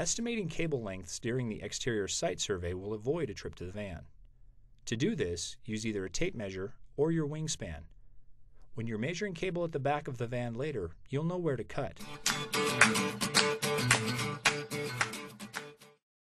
Estimating cable lengths during the exterior site survey will avoid a trip to the van. To do this, use either a tape measure or your wingspan. When you're measuring cable at the back of the van later, you'll know where to cut.